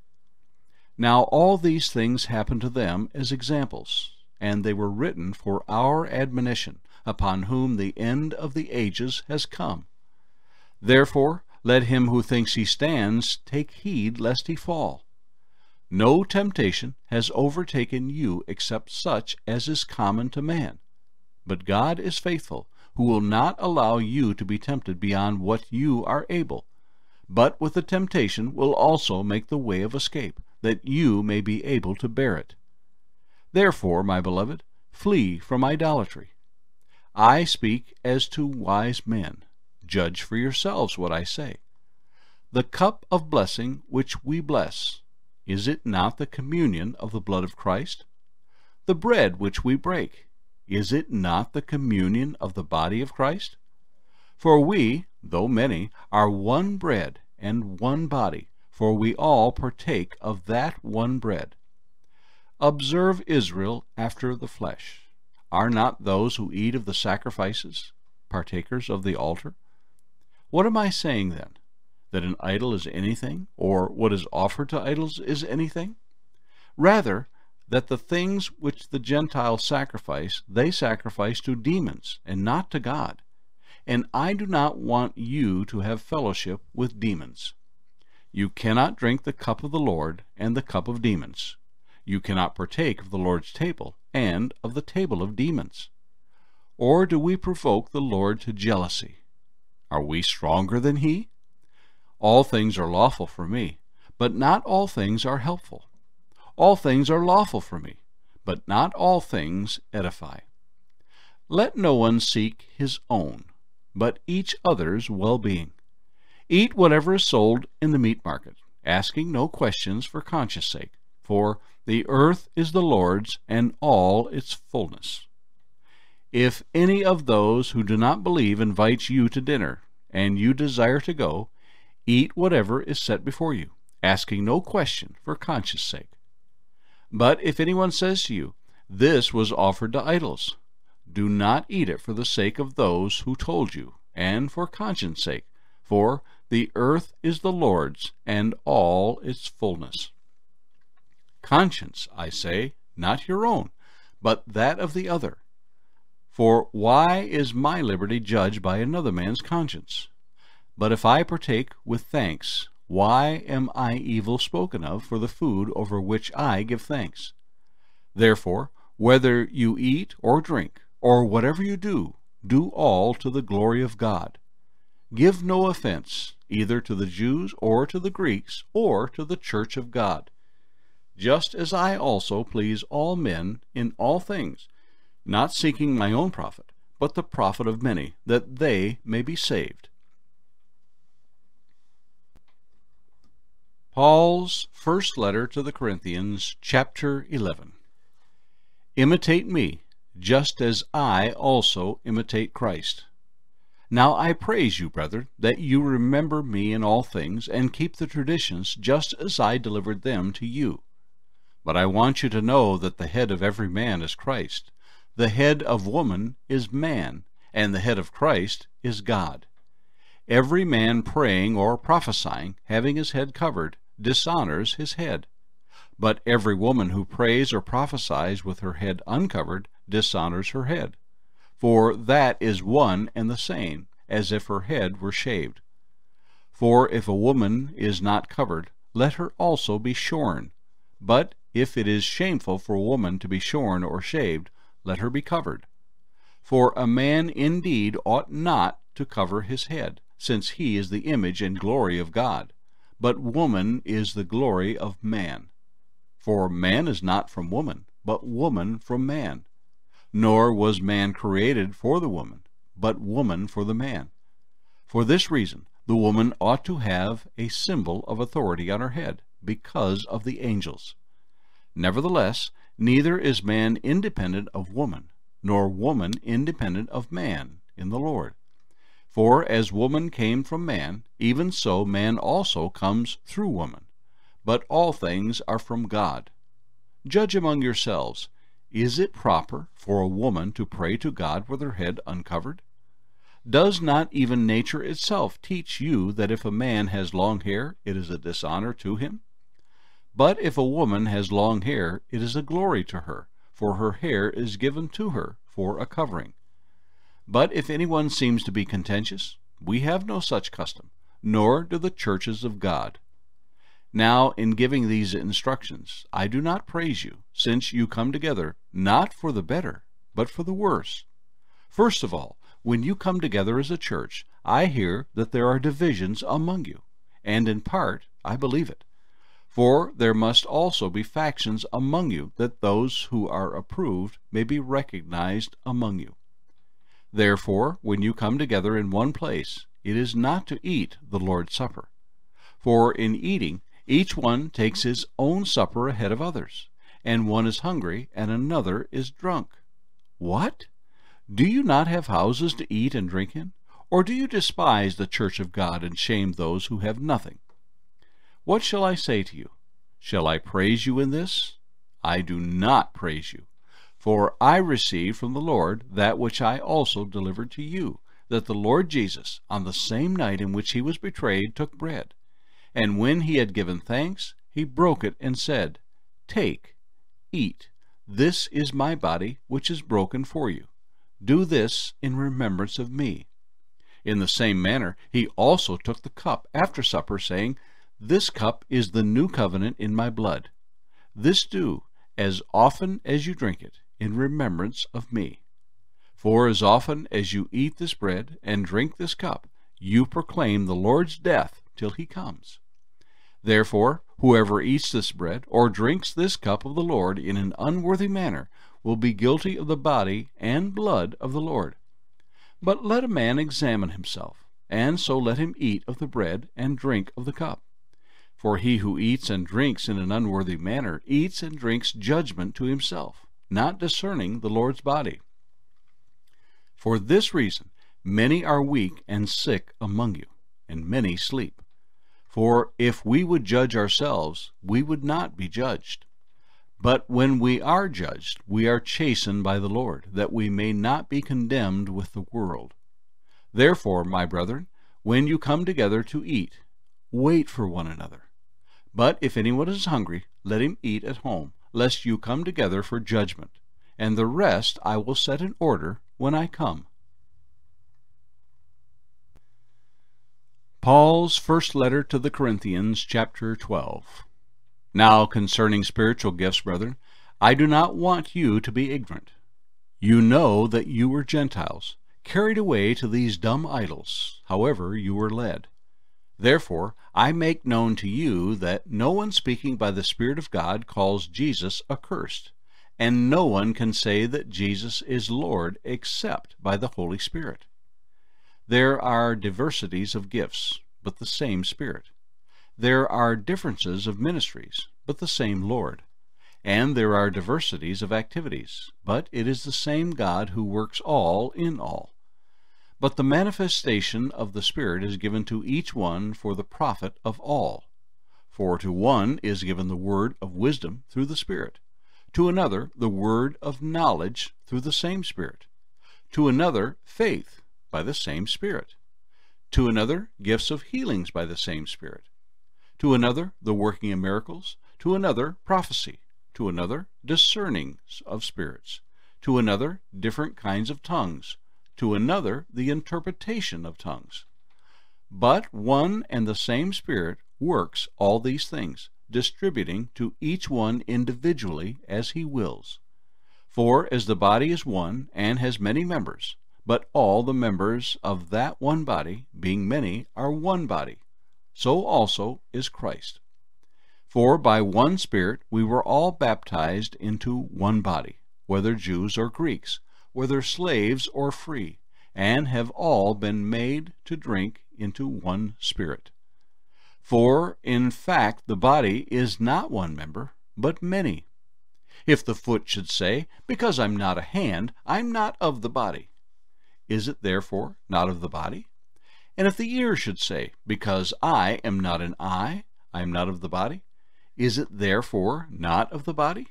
Now all these things happened to them as examples, and they were written for our admonition, upon whom the end of the ages has come. Therefore let him who thinks he stands take heed lest he fall. No temptation has overtaken you except such as is common to man. But God is faithful, who will not allow you to be tempted beyond what you are able, but with the temptation will also make the way of escape, that you may be able to bear it. Therefore, my beloved, flee from idolatry. I speak as to wise men. Judge for yourselves what I say. The cup of blessing which we bless, is it not the communion of the blood of Christ? The bread which we break, is it not the communion of the body of Christ? For we, though many, are one bread and one body, for we all partake of that one bread. Observe Israel after the flesh. Are not those who eat of the sacrifices partakers of the altar? What am I saying then? That an idol is anything, or what is offered to idols is anything? Rather, that the things which the Gentiles sacrifice, they sacrifice to demons and not to God. And I do not want you to have fellowship with demons. You cannot drink the cup of the Lord and the cup of demons. You cannot partake of the Lord's table and of the table of demons. Or do we provoke the Lord to jealousy? Are we stronger than he? All things are lawful for me, but not all things are helpful. All things are lawful for me, but not all things edify. Let no one seek his own, but each other's well-being. Eat whatever is sold in the meat market, asking no questions for conscience sake, for the earth is the Lord's and all its fullness. If any of those who do not believe invites you to dinner, and you desire to go, eat whatever is set before you, asking no question for conscience sake. But if anyone says to you, This was offered to idols, do not eat it for the sake of those who told you, and for conscience sake, for the earth is the Lord's, and all its fullness. Conscience, I say, not your own, but that of the other. For why is my liberty judged by another man's conscience? But if I partake with thanks, why am I evil spoken of for the food over which I give thanks? Therefore, whether you eat or drink, or whatever you do, do all to the glory of God. Give no offense either to the Jews or to the Greeks or to the church of God, just as I also please all men in all things, not seeking my own profit, but the profit of many, that they may be saved. Paul's first letter to the Corinthians, chapter 11. Imitate me, just as I also imitate Christ. Now I praise you, brethren, that you remember me in all things, and keep the traditions just as I delivered them to you. But I want you to know that the head of every man is Christ. The head of woman is man, and the head of Christ is God. Every man praying or prophesying, having his head covered, dishonors his head. But every woman who prays or prophesies with her head uncovered dishonors her head. For that is one and the same, as if her head were shaved. For if a woman is not covered, let her also be shorn. But if it is shameful for a woman to be shorn or shaved, let her be covered. For a man indeed ought not to cover his head, since he is the image and glory of God but woman is the glory of man. For man is not from woman, but woman from man. Nor was man created for the woman, but woman for the man. For this reason, the woman ought to have a symbol of authority on her head, because of the angels. Nevertheless, neither is man independent of woman, nor woman independent of man in the Lord. For as woman came from man, even so man also comes through woman. But all things are from God. Judge among yourselves. Is it proper for a woman to pray to God with her head uncovered? Does not even nature itself teach you that if a man has long hair, it is a dishonor to him? But if a woman has long hair, it is a glory to her, for her hair is given to her for a covering. But if anyone seems to be contentious, we have no such custom, nor do the churches of God. Now, in giving these instructions, I do not praise you, since you come together not for the better, but for the worse. First of all, when you come together as a church, I hear that there are divisions among you, and in part I believe it. For there must also be factions among you, that those who are approved may be recognized among you. Therefore, when you come together in one place, it is not to eat the Lord's Supper. For in eating, each one takes his own supper ahead of others, and one is hungry, and another is drunk. What? Do you not have houses to eat and drink in? Or do you despise the church of God and shame those who have nothing? What shall I say to you? Shall I praise you in this? I do not praise you. For I received from the Lord that which I also delivered to you, that the Lord Jesus, on the same night in which he was betrayed, took bread. And when he had given thanks, he broke it and said, Take, eat, this is my body, which is broken for you. Do this in remembrance of me. In the same manner he also took the cup after supper, saying, This cup is the new covenant in my blood. This do, as often as you drink it, in remembrance of me. For as often as you eat this bread and drink this cup, you proclaim the Lord's death till he comes. Therefore, whoever eats this bread or drinks this cup of the Lord in an unworthy manner will be guilty of the body and blood of the Lord. But let a man examine himself, and so let him eat of the bread and drink of the cup. For he who eats and drinks in an unworthy manner eats and drinks judgment to himself not discerning the Lord's body. For this reason, many are weak and sick among you, and many sleep. For if we would judge ourselves, we would not be judged. But when we are judged, we are chastened by the Lord, that we may not be condemned with the world. Therefore, my brethren, when you come together to eat, wait for one another. But if anyone is hungry, let him eat at home lest you come together for judgment, and the rest I will set in order when I come. Paul's first letter to the Corinthians, chapter 12. Now concerning spiritual gifts, brethren, I do not want you to be ignorant. You know that you were Gentiles, carried away to these dumb idols, however you were led. Therefore I make known to you that no one speaking by the Spirit of God calls Jesus accursed, and no one can say that Jesus is Lord except by the Holy Spirit. There are diversities of gifts, but the same Spirit. There are differences of ministries, but the same Lord. And there are diversities of activities, but it is the same God who works all in all. But the manifestation of the Spirit is given to each one for the profit of all. For to one is given the word of wisdom through the Spirit, to another the word of knowledge through the same Spirit, to another faith by the same Spirit. To another, gifts of healings by the same Spirit. To another, the working of miracles. To another, prophecy. To another, discerning of spirits. To another, different kinds of tongues. To another, the interpretation of tongues. But one and the same Spirit works all these things, distributing to each one individually as he wills. For as the body is one and has many members, but all the members of that one body, being many, are one body. So also is Christ. For by one Spirit we were all baptized into one body, whether Jews or Greeks, whether slaves or free, and have all been made to drink into one Spirit. For, in fact, the body is not one member, but many. If the foot should say, Because I'm not a hand, I'm not of the body, is it therefore not of the body? And if the ear should say, Because I am not an eye, I am not of the body, is it therefore not of the body?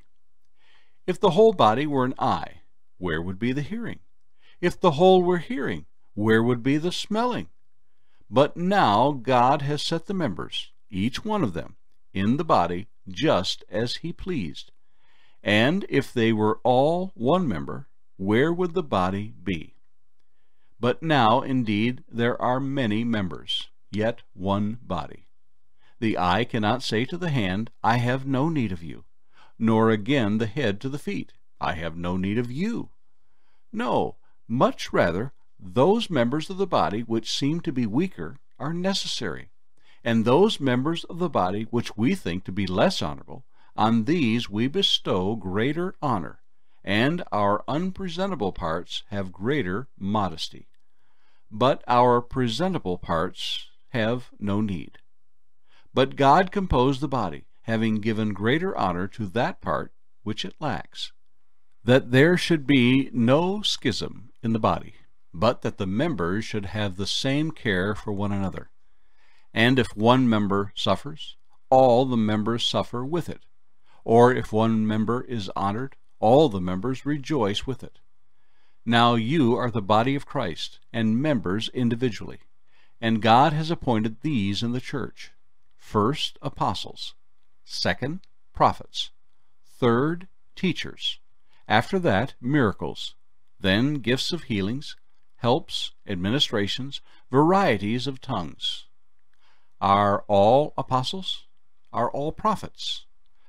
If the whole body were an eye, where would be the hearing? If the whole were hearing, where would be the smelling? But now God has set the members, each one of them, in the body just as he pleased. And if they were all one member, where would the body be? But now, indeed, there are many members, yet one body. The eye cannot say to the hand, I have no need of you, nor again the head to the feet, I have no need of you. No, much rather, those members of the body which seem to be weaker are necessary, and those members of the body which we think to be less honorable, on these we bestow greater honor, and our unpresentable parts have greater modesty but our presentable parts have no need. But God composed the body, having given greater honor to that part which it lacks, that there should be no schism in the body, but that the members should have the same care for one another. And if one member suffers, all the members suffer with it. Or if one member is honored, all the members rejoice with it. Now you are the body of Christ, and members individually. And God has appointed these in the church first, apostles, second, prophets, third, teachers, after that, miracles, then gifts of healings, helps, administrations, varieties of tongues. Are all apostles? Are all prophets?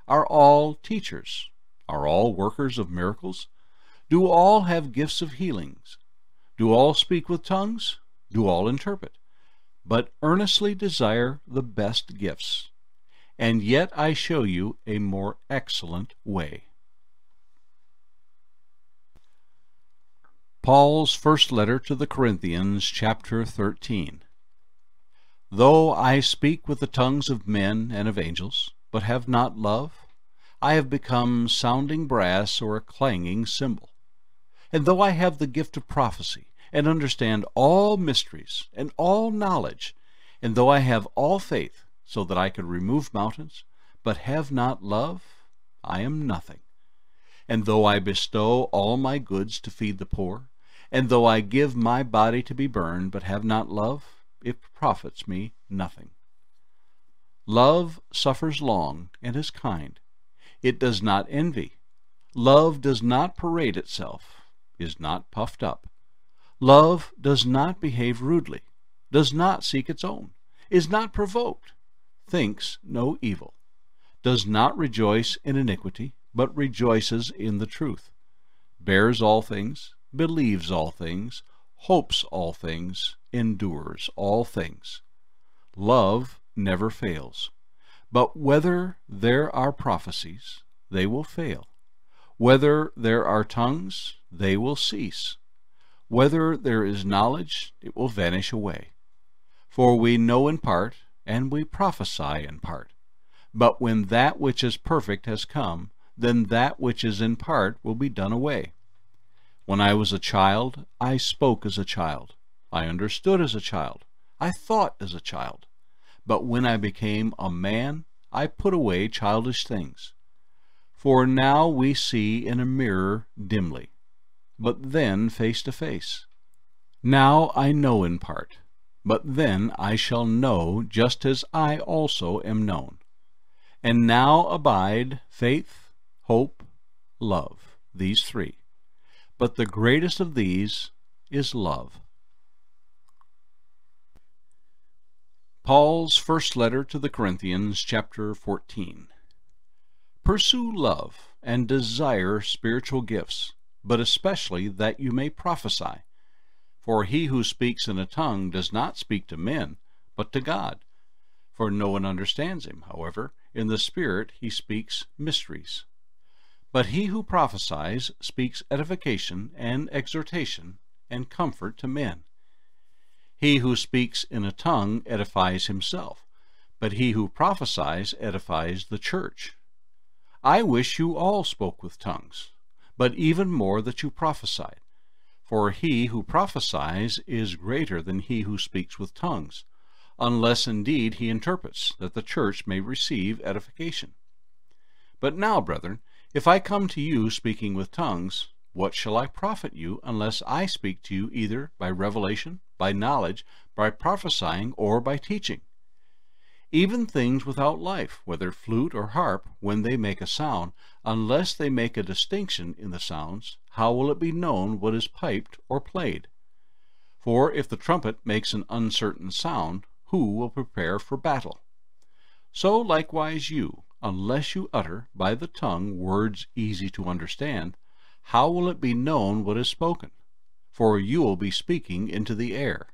Are all teachers? Are all workers of miracles? Do all have gifts of healings? Do all speak with tongues? Do all interpret? But earnestly desire the best gifts. And yet I show you a more excellent way. Paul's first letter to the Corinthians, chapter 13. Though I speak with the tongues of men and of angels, but have not love, I have become sounding brass or a clanging cymbal. And though I have the gift of prophecy, and understand all mysteries and all knowledge, and though I have all faith, so that I could remove mountains, but have not love, I am nothing. And though I bestow all my goods to feed the poor, and though I give my body to be burned, but have not love, it profits me nothing. Love suffers long and is kind. It does not envy. Love does not parade itself is not puffed up. Love does not behave rudely, does not seek its own, is not provoked, thinks no evil, does not rejoice in iniquity, but rejoices in the truth, bears all things, believes all things, hopes all things, endures all things. Love never fails. But whether there are prophecies, they will fail. Whether there are tongues, they will cease. Whether there is knowledge, it will vanish away. For we know in part, and we prophesy in part. But when that which is perfect has come, then that which is in part will be done away. When I was a child, I spoke as a child. I understood as a child. I thought as a child. But when I became a man, I put away childish things. For now we see in a mirror dimly, but then face to face. Now I know in part, but then I shall know just as I also am known. And now abide faith, hope, love, these three. But the greatest of these is love. Paul's first letter to the Corinthians, chapter 14. Pursue love and desire spiritual gifts, but especially that you may prophesy. For he who speaks in a tongue does not speak to men, but to God. For no one understands him, however, in the Spirit he speaks mysteries. But he who prophesies speaks edification and exhortation and comfort to men. He who speaks in a tongue edifies himself, but he who prophesies edifies the church. I wish you all spoke with tongues, but even more that you prophesied. For he who prophesies is greater than he who speaks with tongues, unless indeed he interprets, that the church may receive edification. But now, brethren, if I come to you speaking with tongues, what shall I profit you unless I speak to you either by revelation, by knowledge, by prophesying, or by teaching? Even things without life, whether flute or harp, when they make a sound, unless they make a distinction in the sounds, how will it be known what is piped or played? For if the trumpet makes an uncertain sound, who will prepare for battle? So likewise you, unless you utter by the tongue words easy to understand, how will it be known what is spoken? For you will be speaking into the air.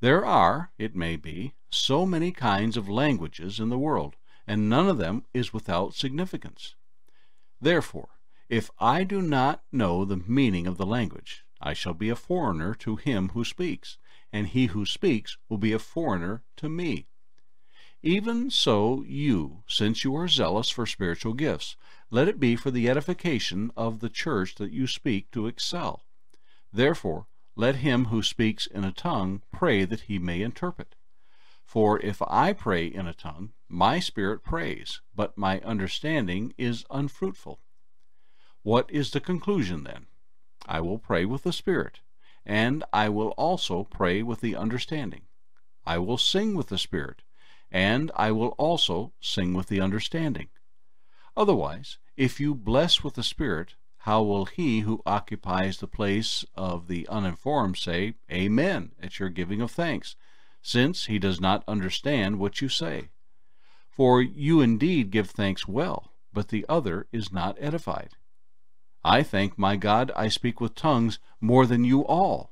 There are, it may be, so many kinds of languages in the world, and none of them is without significance. Therefore, if I do not know the meaning of the language, I shall be a foreigner to him who speaks, and he who speaks will be a foreigner to me. Even so you, since you are zealous for spiritual gifts, let it be for the edification of the church that you speak to excel. Therefore, let him who speaks in a tongue pray that he may interpret. For if I pray in a tongue, my spirit prays, but my understanding is unfruitful. What is the conclusion then? I will pray with the spirit, and I will also pray with the understanding. I will sing with the spirit, and I will also sing with the understanding. Otherwise, if you bless with the Spirit, how will he who occupies the place of the uninformed say, Amen, at your giving of thanks, since he does not understand what you say? For you indeed give thanks well, but the other is not edified. I thank my God I speak with tongues more than you all.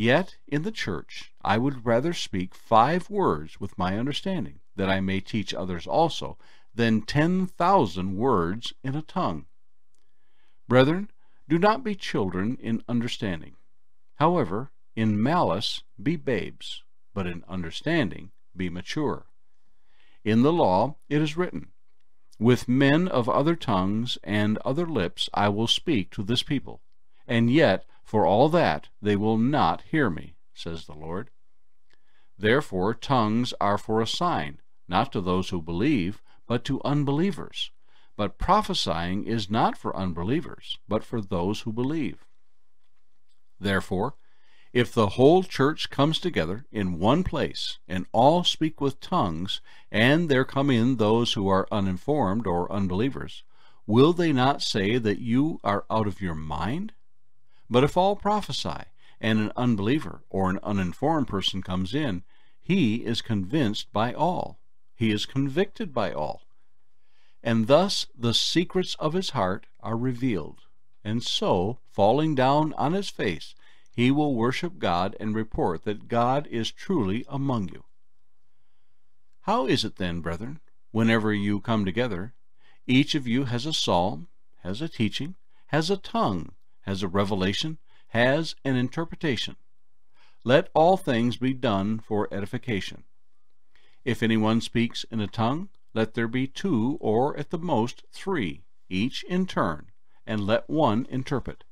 Yet in the church I would rather speak five words with my understanding, that I may teach others also, than ten thousand words in a tongue. Brethren, do not be children in understanding. However, in malice be babes, but in understanding be mature. In the law it is written, With men of other tongues and other lips I will speak to this people, and yet for all that they will not hear me, says the Lord. Therefore tongues are for a sign, not to those who believe, but to unbelievers. But prophesying is not for unbelievers, but for those who believe. Therefore, if the whole church comes together in one place, and all speak with tongues, and there come in those who are uninformed or unbelievers, will they not say that you are out of your mind? But if all prophesy, and an unbeliever or an uninformed person comes in, he is convinced by all, he is convicted by all. And thus the secrets of his heart are revealed. And so, falling down on his face, he will worship God and report that God is truly among you. How is it then, brethren, whenever you come together, each of you has a psalm, has a teaching, has a tongue, has a revelation, has an interpretation? Let all things be done for edification. If anyone speaks in a tongue, let there be two, or at the most three, each in turn, and let one interpret.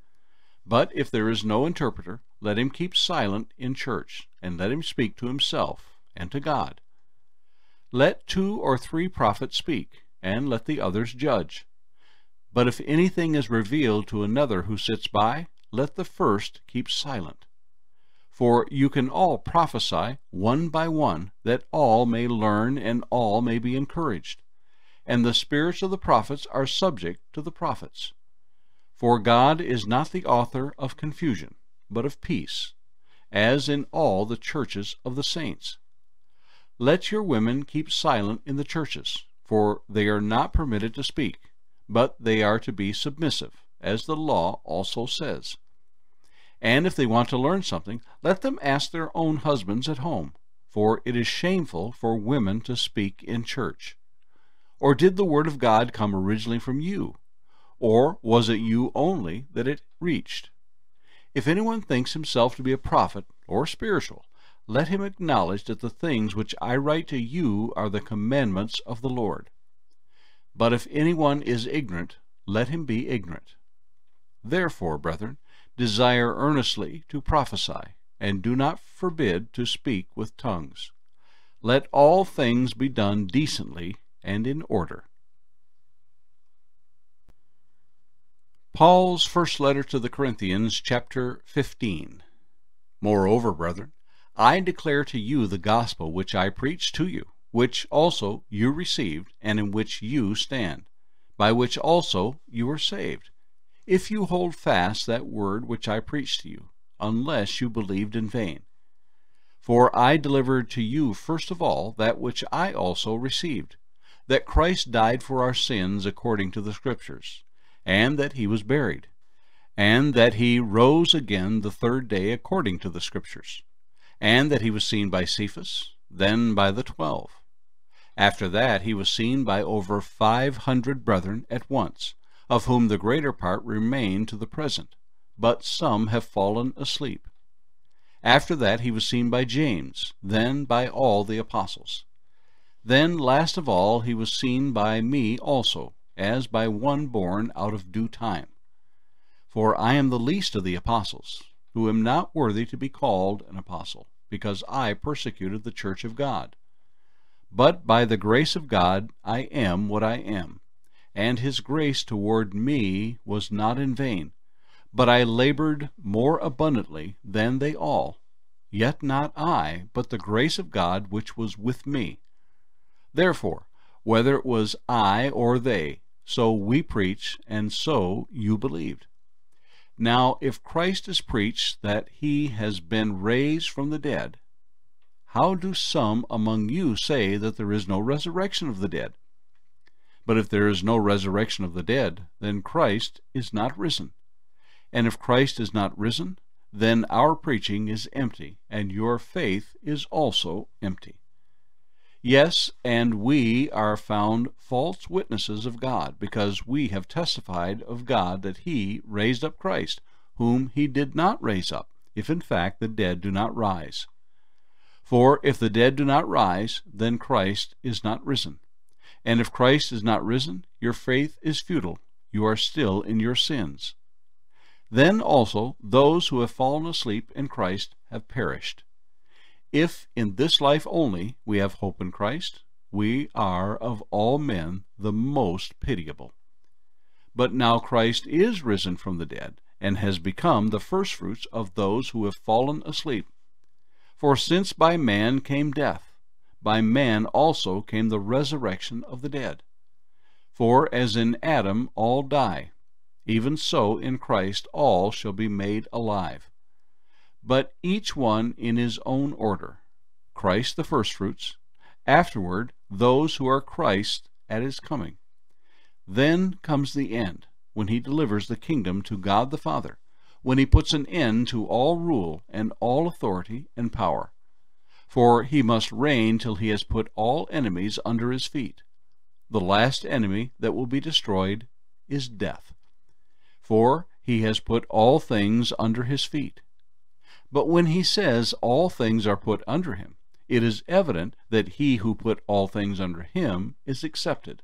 But if there is no interpreter, let him keep silent in church, and let him speak to himself and to God. Let two or three prophets speak, and let the others judge. But if anything is revealed to another who sits by, let the first keep silent. For you can all prophesy one by one, that all may learn and all may be encouraged. And the spirits of the prophets are subject to the prophets. For God is not the author of confusion, but of peace, as in all the churches of the saints. Let your women keep silent in the churches, for they are not permitted to speak, but they are to be submissive, as the law also says. And if they want to learn something, let them ask their own husbands at home, for it is shameful for women to speak in church. Or did the word of God come originally from you? Or was it you only that it reached? If anyone thinks himself to be a prophet or spiritual, let him acknowledge that the things which I write to you are the commandments of the Lord. But if anyone is ignorant, let him be ignorant. Therefore, brethren, desire earnestly to prophesy, and do not forbid to speak with tongues. Let all things be done decently and in order. Paul's first letter to the Corinthians, chapter 15. Moreover, brethren, I declare to you the gospel which I preached to you, which also you received, and in which you stand, by which also you are saved, if you hold fast that word which I preached to you, unless you believed in vain. For I delivered to you first of all that which I also received, that Christ died for our sins according to the Scriptures and that he was buried, and that he rose again the third day according to the Scriptures, and that he was seen by Cephas, then by the twelve. After that he was seen by over five hundred brethren at once, of whom the greater part remain to the present, but some have fallen asleep. After that he was seen by James, then by all the apostles. Then last of all he was seen by me also, as by one born out of due time. For I am the least of the apostles, who am not worthy to be called an apostle, because I persecuted the church of God. But by the grace of God I am what I am, and his grace toward me was not in vain. But I labored more abundantly than they all, yet not I, but the grace of God which was with me. Therefore, whether it was I or they, so we preach, and so you believed. Now, if Christ is preached that he has been raised from the dead, how do some among you say that there is no resurrection of the dead? But if there is no resurrection of the dead, then Christ is not risen. And if Christ is not risen, then our preaching is empty, and your faith is also empty. Yes, and we are found false witnesses of God, because we have testified of God that he raised up Christ, whom he did not raise up, if in fact the dead do not rise. For if the dead do not rise, then Christ is not risen. And if Christ is not risen, your faith is futile, you are still in your sins. Then also those who have fallen asleep in Christ have perished. If in this life only we have hope in Christ, we are of all men the most pitiable. But now Christ is risen from the dead, and has become the firstfruits of those who have fallen asleep. For since by man came death, by man also came the resurrection of the dead. For as in Adam all die, even so in Christ all shall be made alive but each one in his own order Christ the firstfruits, afterward those who are Christ at his coming. Then comes the end, when he delivers the kingdom to God the Father, when he puts an end to all rule and all authority and power. For he must reign till he has put all enemies under his feet. The last enemy that will be destroyed is death. For he has put all things under his feet. But when he says all things are put under him, it is evident that he who put all things under him is excepted.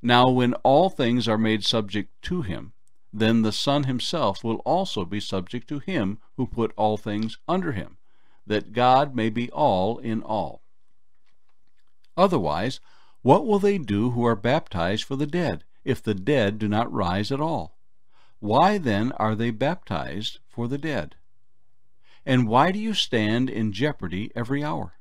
Now, when all things are made subject to him, then the Son himself will also be subject to him who put all things under him, that God may be all in all. Otherwise, what will they do who are baptized for the dead, if the dead do not rise at all? Why then are they baptized for the dead? And why do you stand in jeopardy every hour?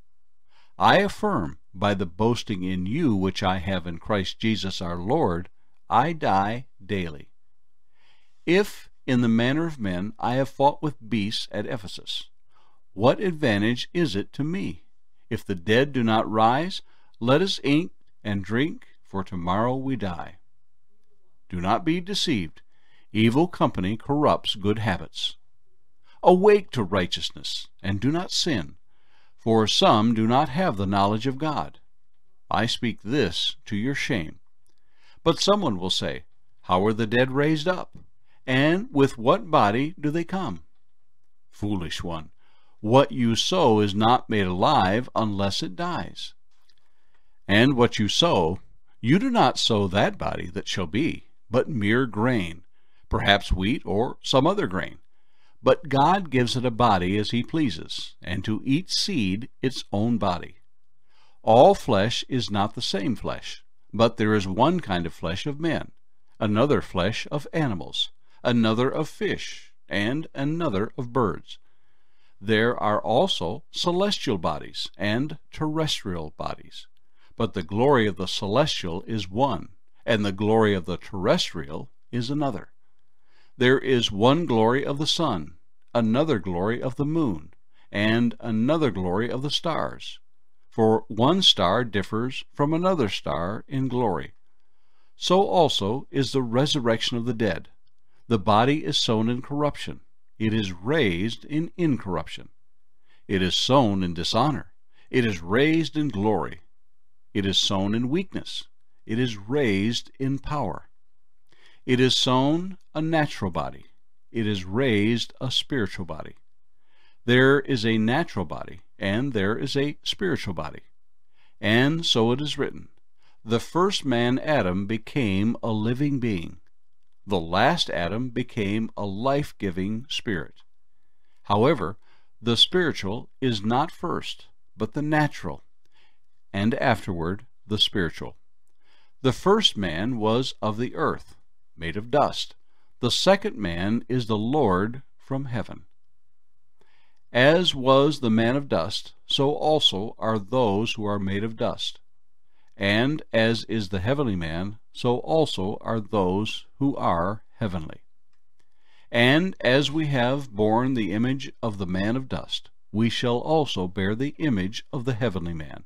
I affirm by the boasting in you which I have in Christ Jesus our Lord, I die daily. If, in the manner of men, I have fought with beasts at Ephesus, what advantage is it to me? If the dead do not rise, let us eat and drink, for tomorrow we die. Do not be deceived. Evil company corrupts good habits. Awake to righteousness, and do not sin for some do not have the knowledge of God. I speak this to your shame. But someone will say, How are the dead raised up? And with what body do they come? Foolish one, what you sow is not made alive unless it dies. And what you sow, you do not sow that body that shall be, but mere grain, perhaps wheat or some other grain. But God gives it a body as he pleases, and to each seed its own body. All flesh is not the same flesh, but there is one kind of flesh of men, another flesh of animals, another of fish, and another of birds. There are also celestial bodies and terrestrial bodies. But the glory of the celestial is one, and the glory of the terrestrial is another. There is one glory of the sun, another glory of the moon, and another glory of the stars. For one star differs from another star in glory. So also is the resurrection of the dead. The body is sown in corruption, it is raised in incorruption. It is sown in dishonor, it is raised in glory. It is sown in weakness, it is raised in power. It is sown a natural body. It is raised a spiritual body. There is a natural body, and there is a spiritual body. And so it is written, The first man Adam became a living being. The last Adam became a life-giving spirit. However, the spiritual is not first, but the natural, and afterward the spiritual. The first man was of the earth, made of dust. The second man is the Lord from heaven. As was the man of dust, so also are those who are made of dust. And as is the heavenly man, so also are those who are heavenly. And as we have borne the image of the man of dust, we shall also bear the image of the heavenly man.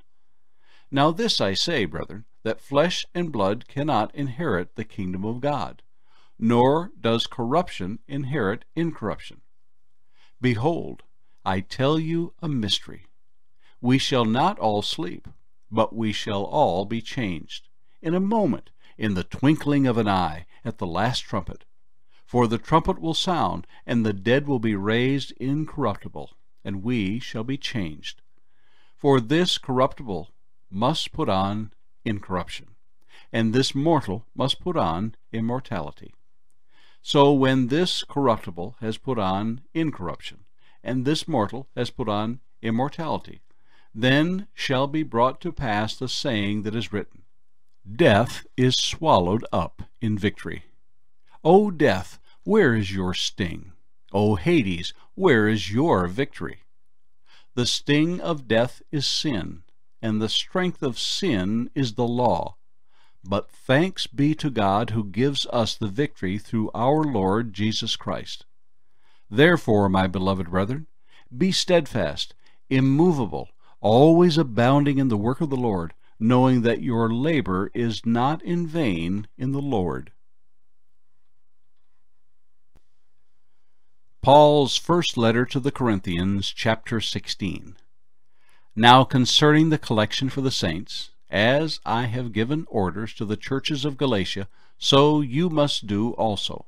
Now this I say, brethren, that flesh and blood cannot inherit the kingdom of God, nor does corruption inherit incorruption. Behold, I tell you a mystery. We shall not all sleep, but we shall all be changed, in a moment, in the twinkling of an eye, at the last trumpet. For the trumpet will sound, and the dead will be raised incorruptible, and we shall be changed. For this corruptible must put on incorruption, and this mortal must put on immortality. So when this corruptible has put on incorruption, and this mortal has put on immortality, then shall be brought to pass the saying that is written, Death is swallowed up in victory. O death, where is your sting? O Hades, where is your victory? The sting of death is sin, and the strength of sin is the law. But thanks be to God who gives us the victory through our Lord Jesus Christ. Therefore, my beloved brethren, be steadfast, immovable, always abounding in the work of the Lord, knowing that your labor is not in vain in the Lord. Paul's first letter to the Corinthians, chapter 16. Now concerning the collection for the saints, as I have given orders to the churches of Galatia, so you must do also.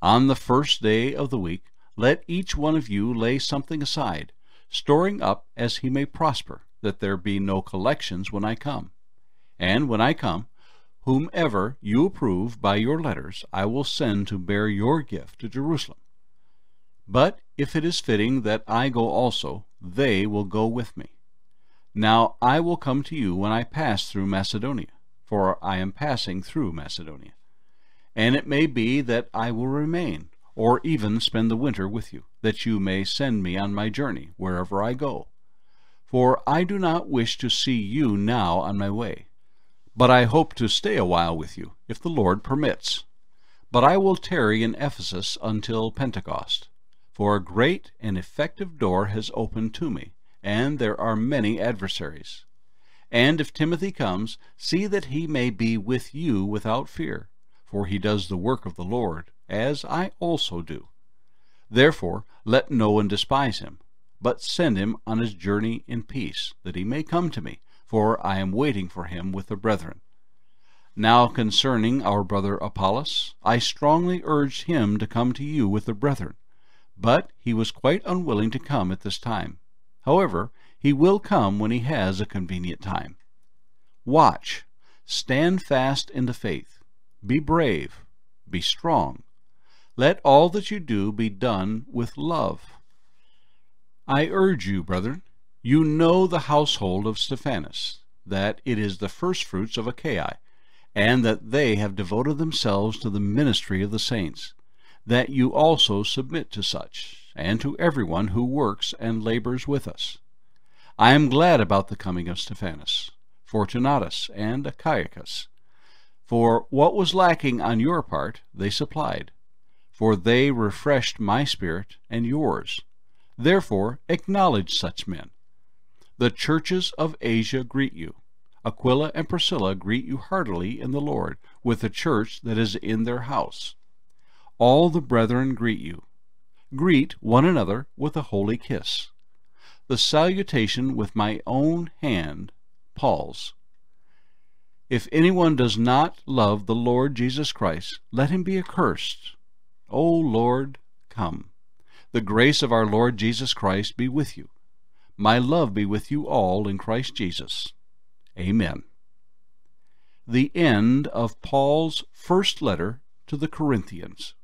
On the first day of the week, let each one of you lay something aside, storing up as he may prosper, that there be no collections when I come. And when I come, whomever you approve by your letters, I will send to bear your gift to Jerusalem. But if it is fitting that I go also, they will go with me. Now I will come to you when I pass through Macedonia, for I am passing through Macedonia. And it may be that I will remain, or even spend the winter with you, that you may send me on my journey wherever I go. For I do not wish to see you now on my way, but I hope to stay a while with you, if the Lord permits. But I will tarry in Ephesus until Pentecost. For a great and effective door has opened to me, and there are many adversaries. And if Timothy comes, see that he may be with you without fear, for he does the work of the Lord, as I also do. Therefore let no one despise him, but send him on his journey in peace, that he may come to me, for I am waiting for him with the brethren. Now concerning our brother Apollos, I strongly urged him to come to you with the brethren but he was quite unwilling to come at this time. However, he will come when he has a convenient time. Watch, stand fast in the faith, be brave, be strong. Let all that you do be done with love. I urge you, brethren, you know the household of Stephanas, that it is the firstfruits of Achaia, and that they have devoted themselves to the ministry of the saints that you also submit to such, and to everyone who works and labors with us. I am glad about the coming of Stephanas, Fortunatus, and Achaicus, for what was lacking on your part they supplied, for they refreshed my spirit and yours. Therefore acknowledge such men. The churches of Asia greet you. Aquila and Priscilla greet you heartily in the Lord, with the church that is in their house. All the brethren greet you. Greet one another with a holy kiss. The salutation with my own hand, Paul's. If anyone does not love the Lord Jesus Christ, let him be accursed. O Lord, come. The grace of our Lord Jesus Christ be with you. My love be with you all in Christ Jesus. Amen. The end of Paul's first letter to the Corinthians.